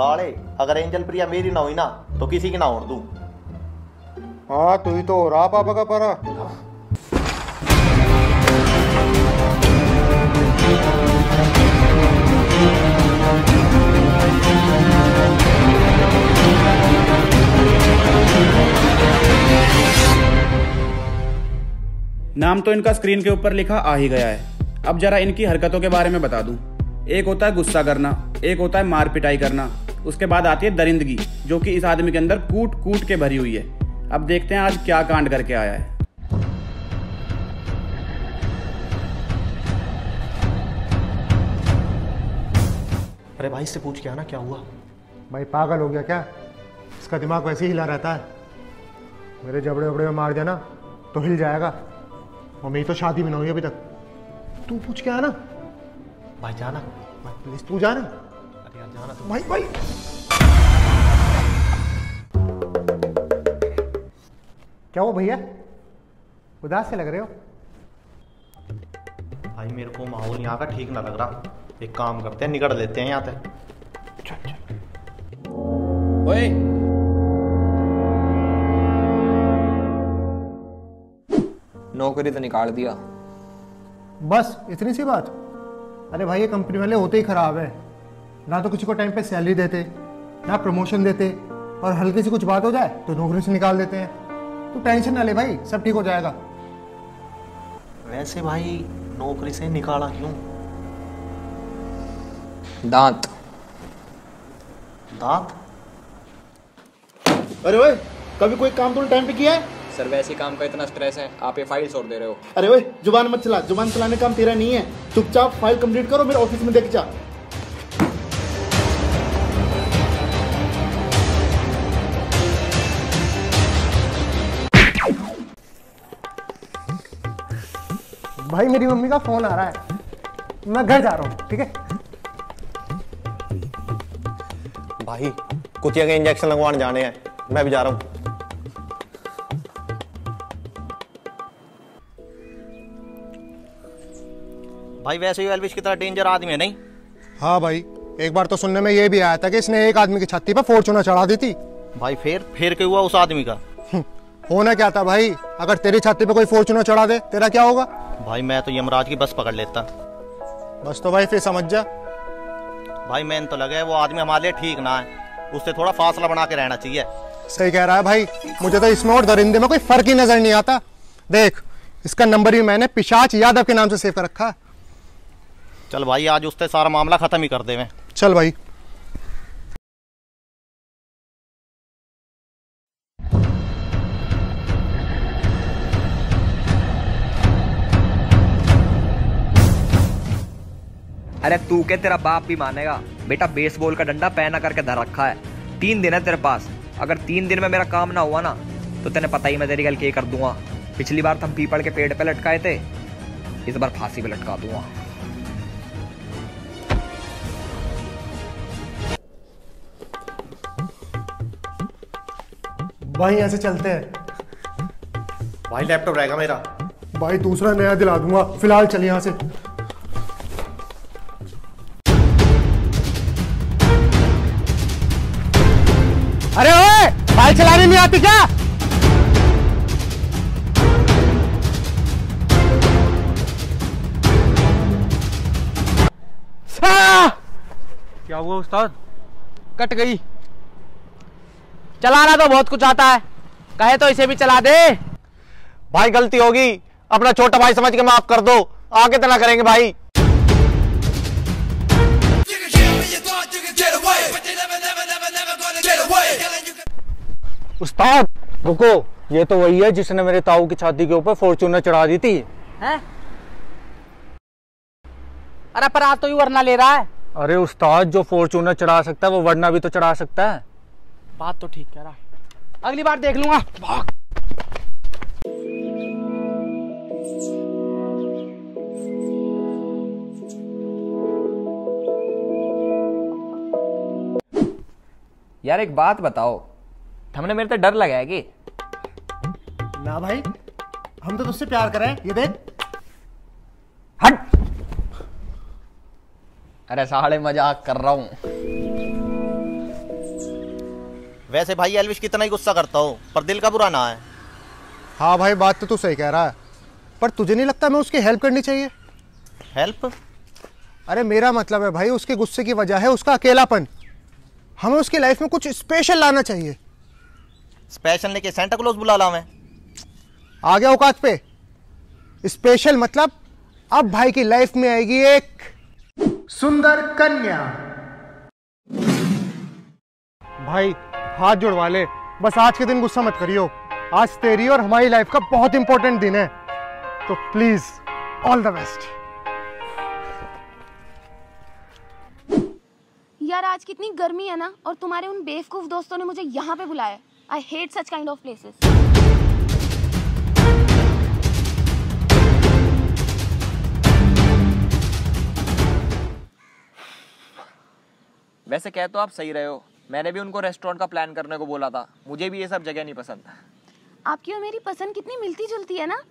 साले अगर एंजल प्रिया मेरी ना हुई ना तो किसी की ना होड़ दूँ। हाँ तू ही तो हो रहा पापा का परा। नाम तो इनका स्क्रीन के ऊपर लिखा आ ही गया है। अब जरा इनकी हरकतों के बारे में बता दूँ। एक होता है गुस्सा करना एक होता है मार पिटाई करना। उसके बाद आती है दरिंदगी जो कि इस आदमी के अंदर कूट कूट के भरी हुई है। अब देखते हैं आज क्या कांड करके आया है। अरे भाई इससे पूछ के आना क्या हुआ? भाई पागल हो गया क्या? इसका दिमाग वैसे ही हिला रहता है। मेरे जबड़े वबड़े में मार देना तो हिल जाएगा। और मेरी तो शादी भी ना हुई अभी तक। तू पूछ के आना। भाई जाना। भाई प्लीज़ तू जाना। यार जाना तो भाई भाई क्या हो भैया? उदास से लग रहे हो? भाई मेरे को माहौल यहाँ का ठीक ना लग रहा। एक काम करते हैं निकल लेते हैं यहाँ से। ओए। नौकरी तो निकाल दिया। बस इतनी सी बात? अरे भाई ये कंपनी वाले होते ही खराब है। ना तो किसी को टाइम पे सैलरी देते ना प्रमोशन देते और हल्की सी कुछ बात हो जाए तो नौकरी से निकाल देते हैं। तू टेंशन ना ले भाई सब ठीक हो जाएगा। वैसे भाई नौकरी से निकाला क्यों? दांत। दांत? अरे ओए कभी कोई काम तूने टाइम पे किया है? सर वैसे काम का इतना स्ट्रेस है आप ये फ़ाइल छोड़ दे रहे हो। अरे ओए ज़ुबान मत चला ज़ुबान चलाने का काम तेरा नहीं है। चुपचाप फ़ाइल कंप्लीट करो मेरे ऑफ़िस में देख जा। भाई मेरी मम्मी का फ़ोन आ रहा है। मैं घर जा रहा हूँ ठीक है? भाई कुतिया के इंजेक्शन लगवाने जाने हैं। मैं भी जा रहा हूँ। भाई वैसे ही एल्विश की तरह डेंजर आदमी है नहीं? हाँ भाई एक बार तो सुनने में ये भी आया था कि इसने एक आदमी की छाती पर फॉर्चूनर चढ़ा दी थी। भाई फिर फिर क्या हुआ उस आदमी का? होना क्या था भाई? अगर तेरी छाती पे कोई फॉर्चूनर चढ़ा दे। तेरा क्या होगा? भाई मैं तो यमराज की बस पकड़ लेता। बस तो भाई फिर समझ जा। भाई मैंने तो लगा है वो आदमी हमारे लिए ठीक ना है। उससे थोड़ा फासला बना के रहना चाहिए। सही कह रहा है भाई। मुझे तो इसमें और दरिंदे में कोई फ़र्क ही नज़र नहीं आता। देख इसका नंबर भी मैंने पिशाच यादव के नाम से सेव कर रखा। चल भाई आज उससे सारा मामला खत्म ही कर दे मैं। चल भाई। अरे तू के तेरा बाप भी मानेगा। बेटा बेसबॉल का डंडा पहना करके धर रखा है। तीन दिन है तेरे पास। अगर तीन दिन में मेरा काम ना हुआ ना तो तेने पता ही मैं तेरी गल के कर दूँगा। पिछली बार तुम पीपल के पेड़ पे लटकाए थे इस बार फांसी पे लटका दूँगा। भाई ऐसे चलते हैं। भाई लैपटॉप रहेगा मेरा। भाई दूसरा नया दिला दूँगा। फ़िलहाल चल यहाँ से। बाइक नहीं आती क्या क्या हुआ उस्ताद? कट गई। चलाना तो बहुत कुछ आता है। कहे तो इसे भी चला दे। भाई गलती होगी। अपना छोटा भाई समझ के माफ़ कर दो। आगे तो ना करेंगे भाई। उस्ताद रुको। ये तो वही है जिसने मेरे ताऊ की छाती के ऊपर फॉर्चूनर चढ़ा दी थी। हैं? अरे पर आज तो यू वरना ले रहा है। अरे उस्ताद जो फॉर्चूनर चढ़ा सकता है वो वरना भी तो चढ़ा सकता है। बात तो ठीक कह रहा अगली बार देख लूँगा। भाग। यार एक बात बताओ हमने मेरे तो डर लगा है कि ना भाई हम तो तुझसे प्यार करें ये देख। हट। अरे साले मज़ाक कर रहा हूँ। वैसे भाई एलविश कितना ही गुस्सा करता हो पर दिल का बुरा ना है। हाँ भाई बात तो तू सही कह रहा है पर तुझे नहीं लगता मैं उसकी हेल्प करनी चाहिए? हेल्प? अरे मेरा मतलब है भाई उसके गुस्से की वजह है उसका अकेलापन। हमें उसकी लाइफ में कुछ स्पेशल लाना चाहिए। स्पेशल लेके सेंटा क्लॉज बुला ला मैं। आ गया औकात पे। स्पेशल मतलब अब भाई की लाइफ में आएगी एक सुंदर कन्या। भाई हाथ जुड़वा ले। बस आज के दिन गुस्सा मत करियो। आज तेरी और हमारी लाइफ का बहुत इंपॉर्टेंट दिन है। तो प्लीज़ ऑल द बेस्ट यार आज कितनी गर्मी है ना और तुम्हारे उन बेवकूफ़ दोस्तों ने मुझे यहाँ पे बुलाया I hate such kind of places वैसे कह तो आप सही रहे हो। मैंने भी उनको रेस्टोरेंट का प्लान करने को बोला था। मुझे भी ये सब जगह नहीं पसंद। आपकी और मेरी पसंद कितनी मिलती जुलती है ना?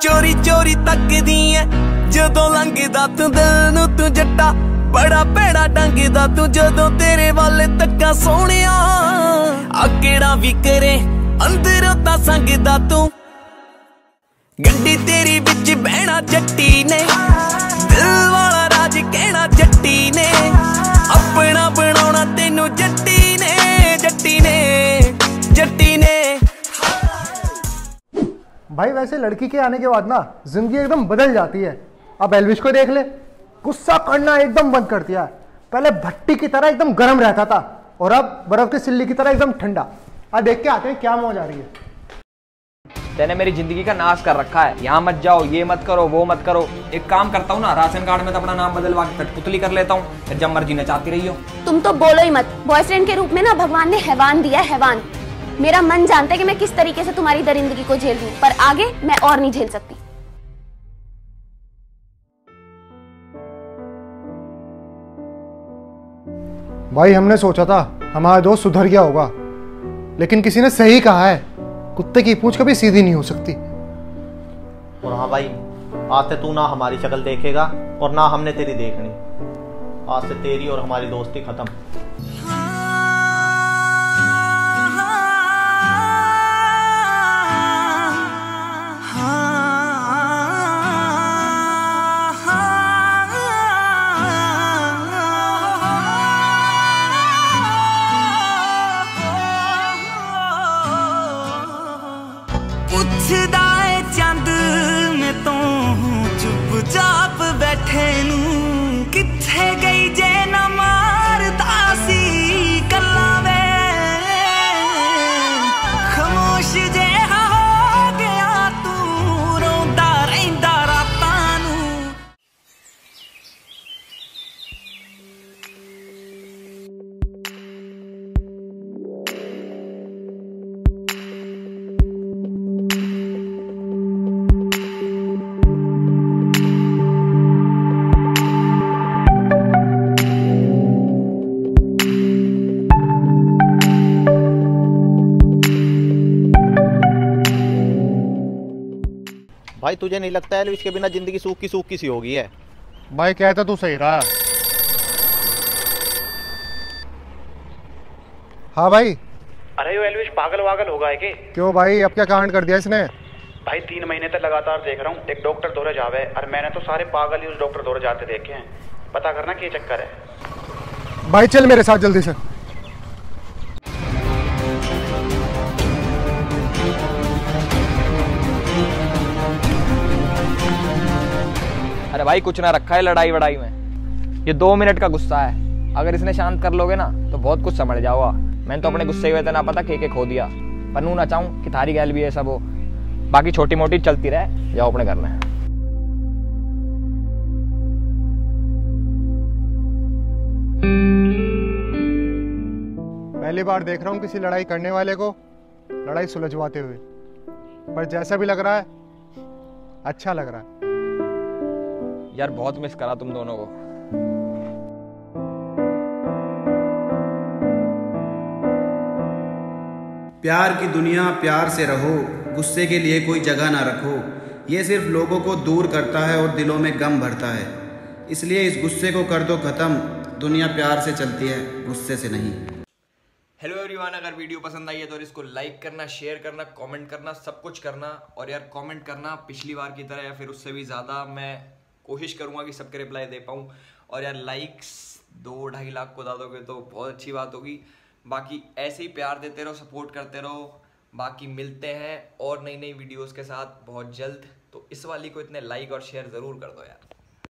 ਚੋਰੀ ਚੋਰੀ ਤੱਕਦੀ ਐ ਜਦੋਂ ਲੰਘਦਾ ਤੂੰ ਦਿਲ ਨੂੰ ਤੂੰ ਜੱਟਾ, ਬੜਾ ਭੈੜਾ ਡੰਗਦਾ ਤੂੰ ਜਦੋਂ ਤੇਰੇ ਵੱਲ ਤੱਕਾਂ ਸੋਹਣਿਆ। ਆ ਕਿਹੜਾ ਵੀ ਕਰੇ, ਅੰਦਰੋਂ ਤਾਂ ਸੰਗਦਾ ਤੂੰ। ਗੱਡੀ ਤੇਰੀ ਵਿੱਚ ਬਹਿਣਾ ਜੱਟੀ ਨੇ। भाई वैसे लड़की के आने के बाद ना ज़िंदगी एकदम बदल जाती है। अब एलविश को देख ले गुस्सा करना एकदम बंद कर दिया है। पहले भट्टी की तरह एकदम गर्म रहता था और अब बर्फ़ की सिल्ली की तरह एकदम ठंडा। अब देख के आते हैं क्या मौज आ रही है। तेने मेरी ज़िंदगी का नाश कर रखा है। यहाँ मत जाओ ये मत करो वो मत करो। एक काम करता हूँ ना राशन कार्ड में तो अपना नाम बदलवा के कठपुतली कर लेता हूँ। जब मर्ज़ी नचाती रही हो तुम तो बोलो ही मत। बॉयफ्रेंड के रूप में ना भगवान ने हैवान दिया है हैवान। मेरा मन जानता है कि मैं किस तरीके से तुम्हारी दरिंदगी को झेल लूँ पर आगे मैं और नहीं झेल सकती। भाई हमने सोचा था हमारा दोस्त सुधर गया होगा लेकिन किसी ने सही कहा है। कुत्ते की पूंछ कभी सीधी नहीं हो सकती। और हाँ भाई आज से तू ना हमारी शक्ल देखेगा और ना हमने तेरी देखनी। आज से तेरी और हमारी दोस्ती खत्म। तुझे नहीं लगता है इसके बिना ज़िंदगी सूखी सूखी सी होगी है? भाई कहता तू सही रहा। हाँ भाई। अरे यो एलविश पागल वागल होगा है कि? क्यों भाई? अब क्या कांड कर दिया इसने? भाई तीन महीने तक लगातार देख रहा हूँ एक डॉक्टर दौरे जावे और मैंने तो सारे पागल ही उस डॉक्टर दौरे जाते देखे हैं। पता करना क्या चक्कर है? भाई चल मेरे साथ जल्दी से। भाई कुछ ना रखा है लड़ाई वड़ाई में। ये दो मिनट का गुस्सा है। अगर इसने शांत कर लोगे ना तो बहुत कुछ समझ जाओगा मैंने तो अपने गुस्से हुए थे ना पता के खो दिया। पर नू ना चाहूँ कि थारी गैल भी है सब हो। बाकी छोटी मोटी चलती रहे। जाओ अपने घर में। पहली बार देख रहा हूँ किसी लड़ाई करने वाले को, लड़ाई सुलझवाते हुए। पर जैसा भी लग रहा है अच्छा लग रहा है। यार बहुत मिस करा तुम दोनों को। प्यार की दुनिया प्यार से रहो गुस्से के लिए कोई जगह ना रखो। ये सिर्फ़ लोगों को दूर करता है और दिलों में गम भरता है। इसलिए इस गुस्से को कर दो ख़त्म। दुनिया प्यार से चलती है गुस्से से नहीं। हेलो एवरीवन अगर वीडियो पसंद आई है तो इसको लाइक करना शेयर करना कमेंट करना सब कुछ करना। और यार कमेंट करना पिछली बार की तरह या फिर उससे भी ज़्यादा मैं कोशिश करूँगा कि सबके रिप्लाई दे पाऊँ। और यार लाइक्स दो, ढाई लाख को दा दोगे तो बहुत अच्छी बात होगी। बाकी ऐसे ही प्यार देते रहो सपोर्ट करते रहो। बाकी मिलते हैं और नई नई वीडियोस के साथ। बहुत जल्द। तो इस वाली को इतने लाइक और शेयर ज़रूर कर दो यार।